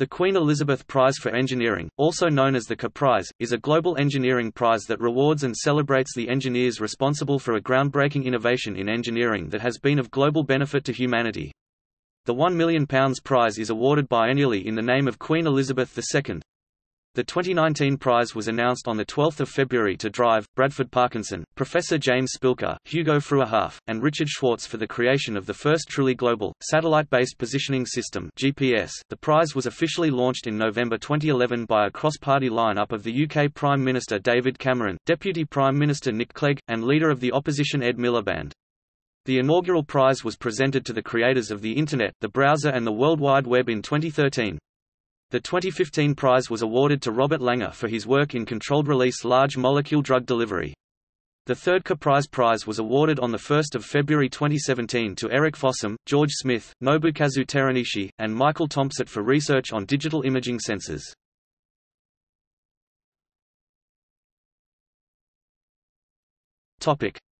The Queen Elizabeth Prize for Engineering, also known as the QEPrize, is a global engineering prize that rewards and celebrates the engineers responsible for a groundbreaking innovation in engineering that has been of global benefit to humanity. The £1 million prize is awarded biennially in the name of Queen Elizabeth II. The 2019 prize was announced on 12 February to Drive, Bradford Parkinson, Professor James Spilker, Hugo Fruehauf, and Richard Schwartz for the creation of the first truly global, satellite-based positioning system GPS. .The prize was officially launched in November 2011 by a cross-party line-up of the UK Prime Minister David Cameron, Deputy Prime Minister Nick Clegg, and Leader of the Opposition Ed Miliband. The inaugural prize was presented to the creators of the Internet, the browser and the World Wide Web in 2013. The 2015 prize was awarded to Robert Langer for his work in controlled-release large molecule drug delivery. The third Prize Prize was awarded on 1 February 2017 to Eric Fossum, George Smith, Nobukazu Teranishi, and Michael Tompsett for research on digital imaging sensors.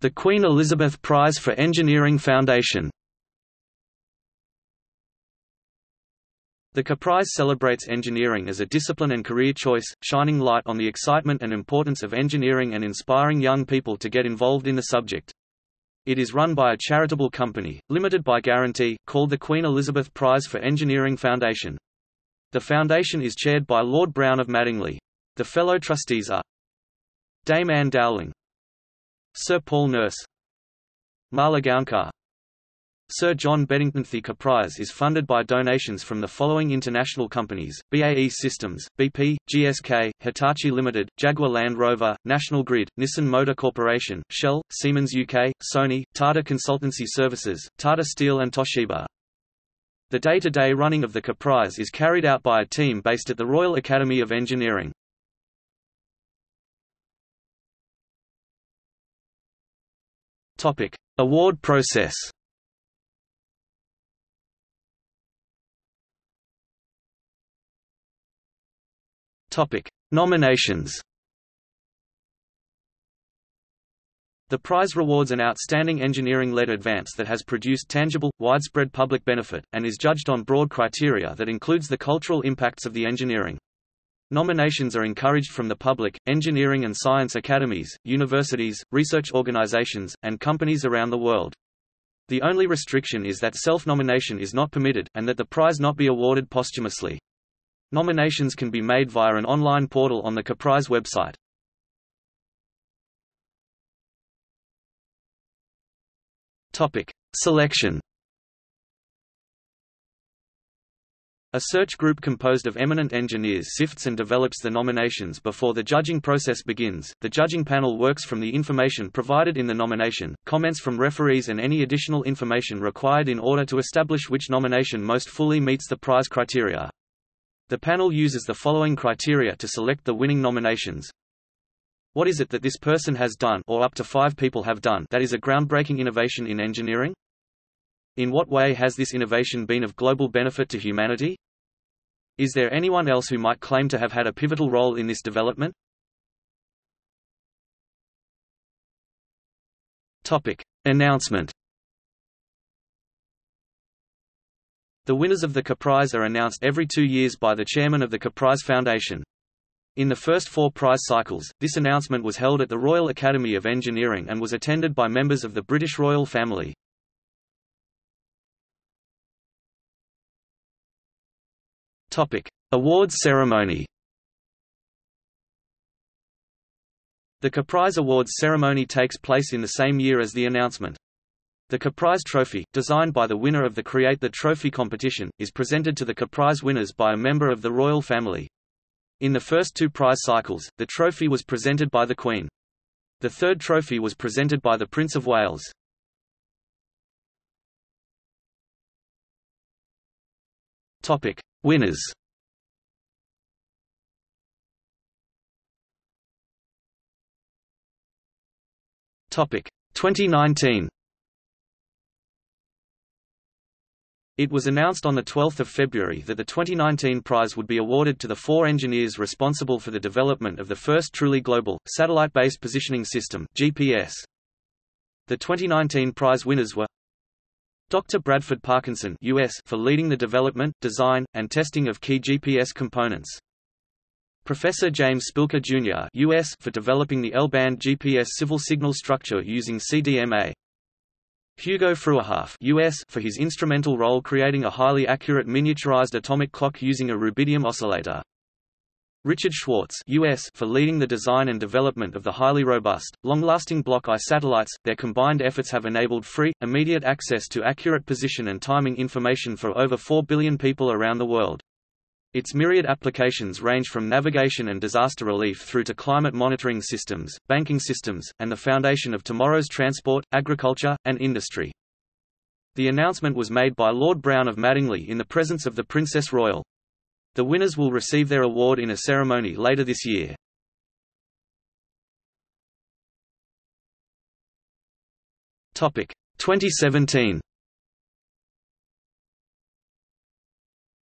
The Queen Elizabeth Prize for Engineering Foundation The QEPrize celebrates engineering as a discipline and career choice, shining light on the excitement and importance of engineering and inspiring young people to get involved in the subject. It is run by a charitable company, limited by guarantee, called the Queen Elizabeth Prize for Engineering Foundation. The foundation is chaired by Lord Brown of Madingley. The fellow trustees are Dame Anne Dowling Sir Paul Nurse Gaunkar Sir John Beddington The Prize is funded by donations from the following international companies, BAE Systems, BP, GSK, Hitachi Limited, Jaguar Land Rover, National Grid, Nissan Motor Corporation, Shell, Siemens UK, Sony, Tata Consultancy Services, Tata Steel and Toshiba. The day-to-day -day running of the QEPrize is carried out by a team based at the Royal Academy of Engineering. Award process Topic: Nominations. The prize rewards an outstanding engineering-led advance that has produced tangible, widespread public benefit, and is judged on broad criteria that includes the cultural impacts of the engineering. Nominations are encouraged from the public, engineering and science academies, universities, research organizations, and companies around the world. The only restriction is that self-nomination is not permitted, and that the prize not be awarded posthumously. Nominations can be made via an online portal on the QEPrize website. Topic: Selection. A search group composed of eminent engineers sifts and develops the nominations before the judging process begins. The judging panel works from the information provided in the nomination, comments from referees and any additional information required in order to establish which nomination most fully meets the prize criteria. The panel uses the following criteria to select the winning nominations. What is it that this person has done or up to five people have done that is a groundbreaking innovation in engineering? In what way has this innovation been of global benefit to humanity? Is there anyone else who might claim to have had a pivotal role in this development? Topic. Announcement The winners of the QEPrize are announced every two years by the chairman of the QEPrize Foundation. In the first four prize cycles, this announcement was held at the Royal Academy of Engineering and was attended by members of the British royal family. Topic: Awards ceremony. The QEPrize Awards ceremony takes place in the same year as the announcement. The QEPrize Trophy, designed by the winner of the Create the Trophy competition, is presented to the QEPrize winners by a member of the royal family. In the first two prize cycles, the trophy was presented by the Queen. The third trophy was presented by the Prince of Wales. Topic: Winners. Topic: 2019. It was announced on 12 February that the 2019 prize would be awarded to the four engineers responsible for the development of the first truly global, satellite-based positioning system GPS. The 2019 prize winners were Dr. Bradford Parkinson US for leading the development, design, and testing of key GPS components. Professor James Spilker Jr. US for developing the L-band GPS civil signal structure using CDMA. Hugo Fruehauf US for his instrumental role creating a highly accurate miniaturized atomic clock using a rubidium oscillator. Richard Schwartz US for leading the design and development of the highly robust, long-lasting Block I satellites. Their combined efforts have enabled free, immediate access to accurate position and timing information for over 4 billion people around the world. Its myriad applications range from navigation and disaster relief through to climate monitoring systems, banking systems, and the foundation of tomorrow's transport, agriculture, and industry. The announcement was made by Lord Brown of Madingley in the presence of the Princess Royal. The winners will receive their award in a ceremony later this year. Topic 2017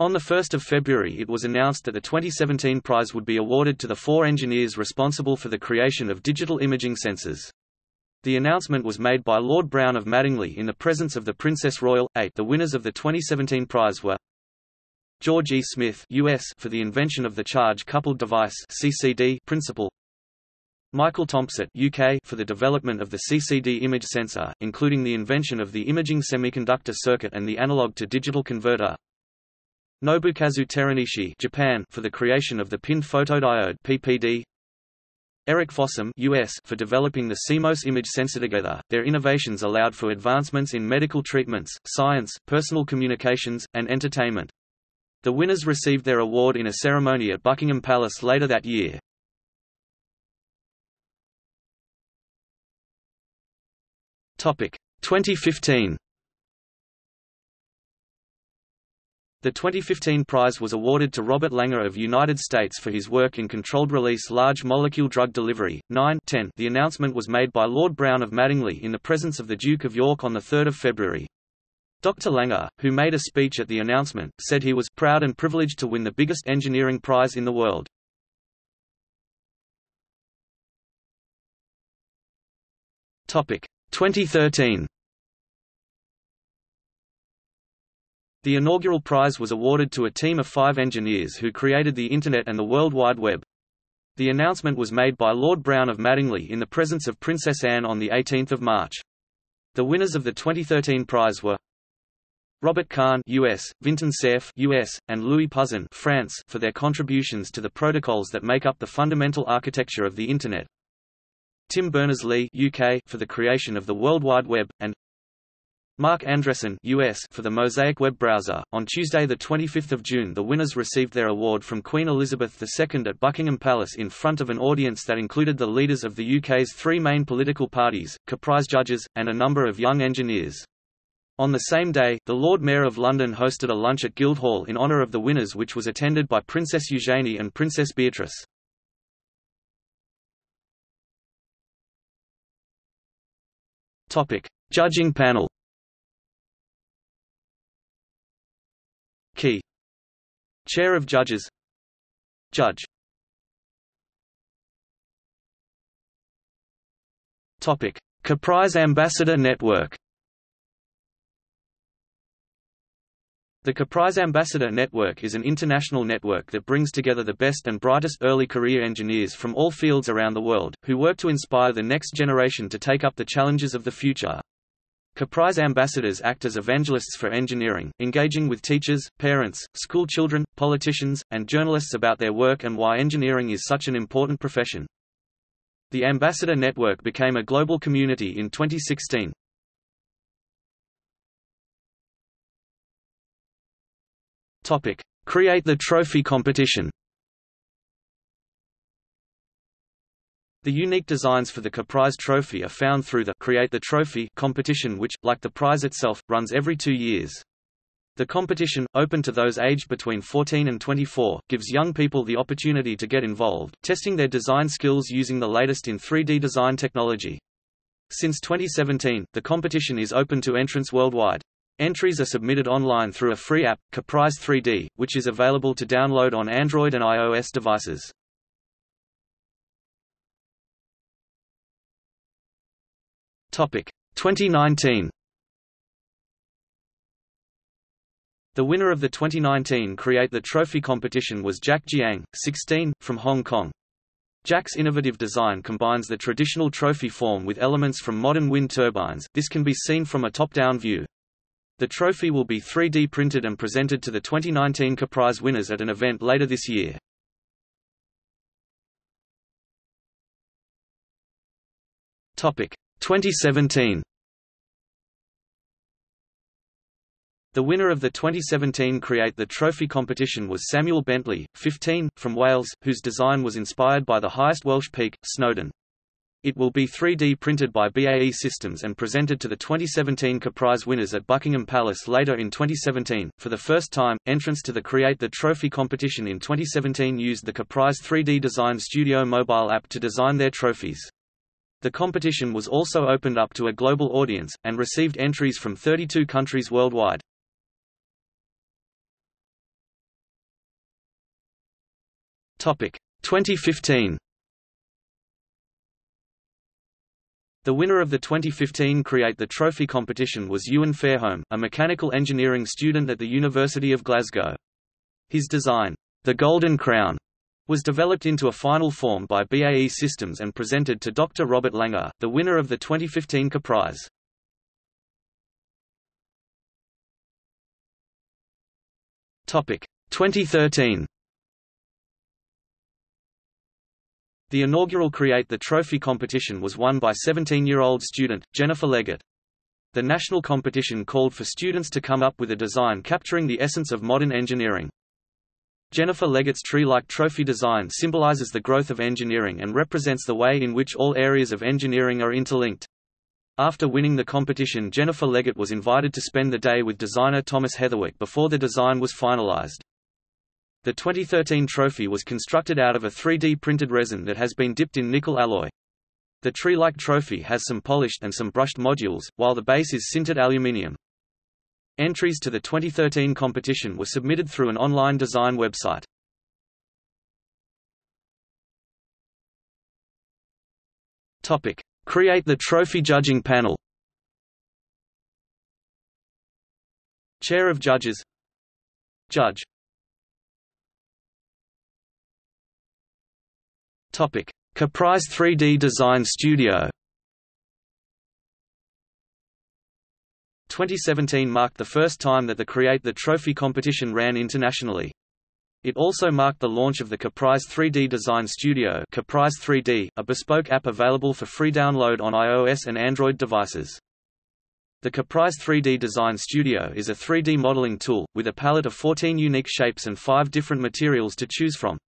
On 1 February it was announced that the 2017 prize would be awarded to the four engineers responsible for the creation of digital imaging sensors. The announcement was made by Lord Brown of Madingley in the presence of the Princess Royal. 8 The winners of the 2017 prize were George E. Smith US for the invention of the charge-coupled device CCD principle Michael Tompsett UK for the development of the CCD image sensor, including the invention of the imaging semiconductor circuit and the analog-to-digital converter Nobukazu Teranishi Japan for the creation of the pinned photodiode PPD Eric Fossum US for developing the CMOS image sensor together. Their innovations allowed for advancements in medical treatments, science, personal communications, and entertainment. The winners received their award in a ceremony at Buckingham Palace later that year. Topic 2015 The 2015 prize was awarded to Robert Langer of United States for his work in controlled-release large molecule drug delivery. 9 10 The announcement was made by Lord Brown of Madingley in the presence of the Duke of York on 3 February. Dr. Langer, who made a speech at the announcement, said he was proud and privileged to win the biggest engineering prize in the world. Topic 2013 The inaugural prize was awarded to a team of five engineers who created the Internet and the World Wide Web. The announcement was made by Lord Brown of Madingley in the presence of Princess Anne on 18 March. The winners of the 2013 prize were Robert Kahn US, Vinton Cerf US, and Louis Pouzin France for their contributions to the protocols that make up the fundamental architecture of the Internet. Tim Berners-Lee UK for the creation of the World Wide Web, and Marc Andreessen US for the Mosaic web browser. On Tuesday the 25th of June the winners received their award from Queen Elizabeth II at Buckingham Palace in front of an audience that included the leaders of the UK's three main political parties, QEPrize judges, and a number of young engineers. On the same day, the Lord Mayor of London hosted a lunch at Guildhall in honour of the winners which was attended by Princess Eugenie and Princess Beatrice. Judging panel. Chair of Judges. Judge. Topic. QEPrize Ambassador Network. The QEPrize Ambassador Network is an international network that brings together the best and brightest early career engineers from all fields around the world, who work to inspire the next generation to take up the challenges of the future. QEPrize ambassadors act as evangelists for engineering, engaging with teachers, parents, school children, politicians, and journalists about their work and why engineering is such an important profession. The Ambassador Network became a global community in 2016. Topic: Create the Trophy competition. The unique designs for the QEPrize Trophy are found through the Create the Trophy competition which, like the prize itself, runs every two years. The competition, open to those aged between 14 and 24, gives young people the opportunity to get involved, testing their design skills using the latest in 3D design technology. Since 2017, the competition is open to entrants worldwide. Entries are submitted online through a free app, QEPrize 3D, which is available to download on Android and iOS devices. Topic 2019 The winner of the 2019 Create the Trophy competition was Jack Jiang, 16, from Hong Kong. Jack's innovative design combines the traditional trophy form with elements from modern wind turbines, this can be seen from a top-down view. The trophy will be 3D printed and presented to the 2019 QEPrize winners at an event later this year. Topic 2017 The winner of the 2017 Create the Trophy competition was Samuel Bentley, 15, from Wales, whose design was inspired by the highest Welsh peak, Snowdon. It will be 3D printed by BAE Systems and presented to the 2017 QEPrize winners at Buckingham Palace later in 2017. For the first time, entrants to the Create the Trophy competition in 2017 used the QEPrize 3D Design Studio mobile app to design their trophies. The competition was also opened up to a global audience, and received entries from 32 countries worldwide. Topic 2015. The winner of the 2015 Create the Trophy competition was Ewan Fairholme, a mechanical engineering student at the University of Glasgow. His design, the Golden Crown, was developed into a final form by BAE Systems and presented to Dr. Robert Langer, the winner of the 2015 QEPrize. Topic 2013. The inaugural Create the Trophy competition was won by 17-year-old student, Jennifer Leggett. The national competition called for students to come up with a design capturing the essence of modern engineering. Jennifer Leggett's tree-like trophy design symbolizes the growth of engineering and represents the way in which all areas of engineering are interlinked. After winning the competition Jennifer Leggett was invited to spend the day with designer Thomas Heatherwick before the design was finalized. The 2013 trophy was constructed out of a 3D printed resin that has been dipped in nickel alloy. The tree-like trophy has some polished and some brushed modules, while the base is sintered aluminium. Entries to the 2013 competition were submitted through an online design website. Topic: Create the trophy judging panel. Chair of Judges. Judge. Topic: QEPrize 3D Design Studio 2017 marked the first time that the Create the Trophy competition ran internationally. It also marked the launch of the QEPrize 3D Design Studio QEPrize 3D, a bespoke app available for free download on iOS and Android devices. The QEPrize 3D Design Studio is a 3D modeling tool, with a palette of 14 unique shapes and 5 different materials to choose from.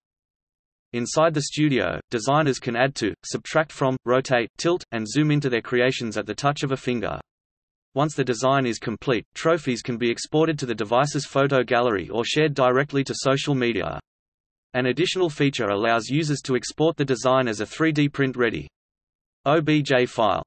Inside the studio, designers can add to, subtract from, rotate, tilt, and zoom into their creations at the touch of a finger. Once the design is complete, trophies can be exported to the device's photo gallery or shared directly to social media. An additional feature allows users to export the design as a 3D print-ready OBJ file.